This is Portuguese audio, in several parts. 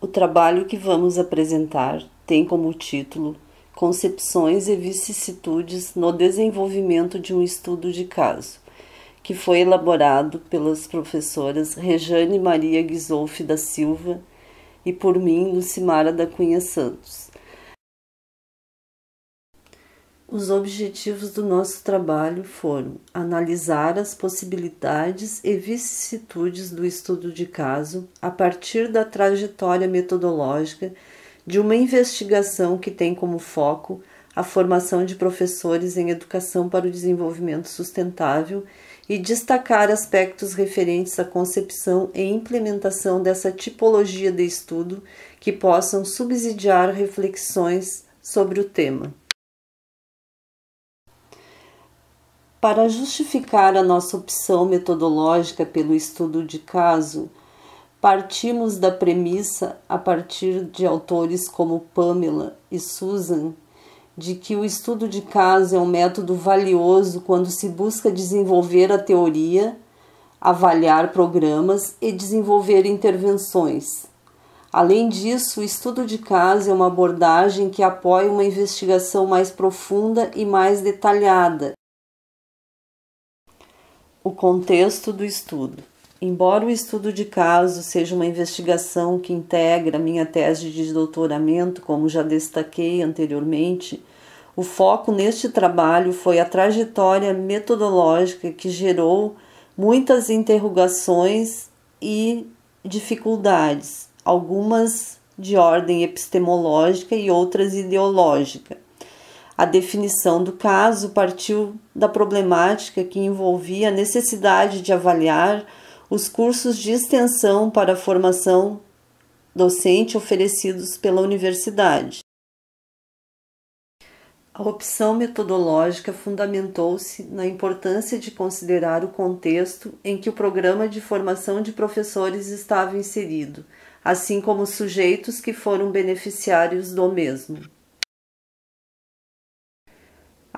O trabalho que vamos apresentar tem como título Concepções e vicissitudes no desenvolvimento de um estudo de caso, que foi elaborado pelas professoras Rejane Maria Guizolfi da Silva e por mim, Lucimara da Cunha Santos. Os objetivos do nosso trabalho foram analisar as possibilidades e vicissitudes do estudo de caso a partir da trajetória metodológica de uma investigação que tem como foco a formação de professores em educação para o desenvolvimento sustentável e destacar aspectos referentes à concepção e implementação dessa tipologia de estudo que possam subsidiar reflexões sobre o tema. Para justificar a nossa opção metodológica pelo estudo de caso, partimos da premissa, a partir de autores como Pamela e Susan, de que o estudo de caso é um método valioso quando se busca desenvolver a teoria, avaliar programas e desenvolver intervenções. Além disso, o estudo de caso é uma abordagem que apoia uma investigação mais profunda e mais detalhada, o contexto do estudo. Embora o estudo de caso seja uma investigação que integra minha tese de doutoramento, como já destaquei anteriormente, o foco neste trabalho foi a trajetória metodológica que gerou muitas interrogações e dificuldades, algumas de ordem epistemológica e outras ideológica. A definição do caso partiu da problemática que envolvia a necessidade de avaliar os cursos de extensão para a formação docente oferecidos pela universidade. A opção metodológica fundamentou-se na importância de considerar o contexto em que o programa de formação de professores estava inserido, assim como os sujeitos que foram beneficiários do mesmo.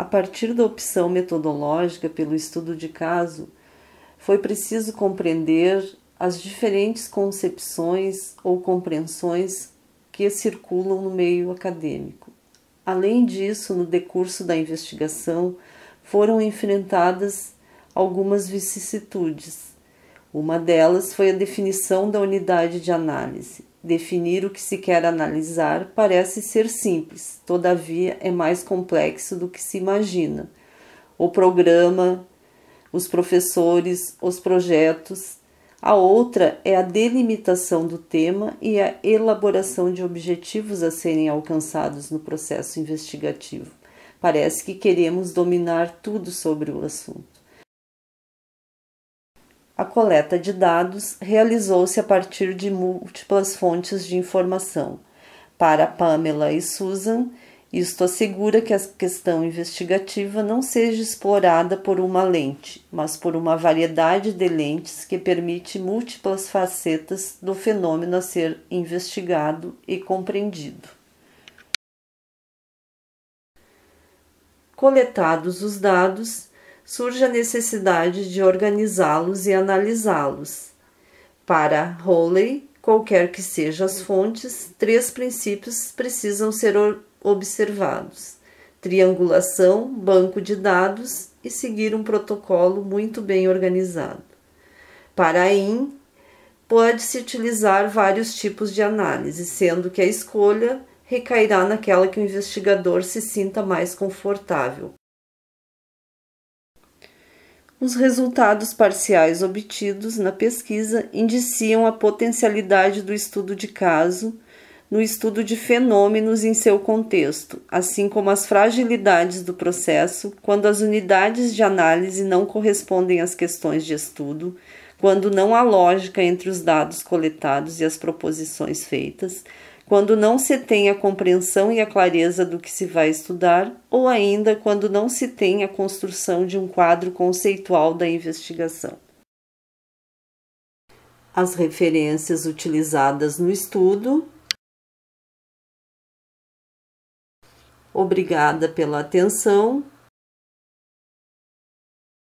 A partir da opção metodológica pelo estudo de caso, foi preciso compreender as diferentes concepções ou compreensões que circulam no meio acadêmico. Além disso, no decurso da investigação, foram enfrentadas algumas vicissitudes. Uma delas foi a definição da unidade de análise. Definir o que se quer analisar parece ser simples, todavia é mais complexo do que se imagina. O programa, os professores, os projetos. A outra é a delimitação do tema e a elaboração de objetivos a serem alcançados no processo investigativo. Parece que queremos dominar tudo sobre o assunto. A coleta de dados realizou-se a partir de múltiplas fontes de informação. Para Pamela e Susan, isto assegura que a questão investigativa não seja explorada por uma lente, mas por uma variedade de lentes que permite múltiplas facetas do fenômeno a ser investigado e compreendido. Coletados os dados, surge a necessidade de organizá-los e analisá-los. Para Hawley, qualquer que sejam as fontes, três princípios precisam ser observados: triangulação, banco de dados e seguir um protocolo muito bem organizado. Para IN, pode-se utilizar vários tipos de análise, sendo que a escolha recairá naquela que o investigador se sinta mais confortável. Os resultados parciais obtidos na pesquisa indiciam a potencialidade do estudo de caso no estudo de fenômenos em seu contexto, assim como as fragilidades do processo quando as unidades de análise não correspondem às questões de estudo, quando não há lógica entre os dados coletados e as proposições feitas, quando não se tem a compreensão e a clareza do que se vai estudar, ou ainda quando não se tem a construção de um quadro conceitual da investigação. As referências utilizadas no estudo. Obrigada pela atenção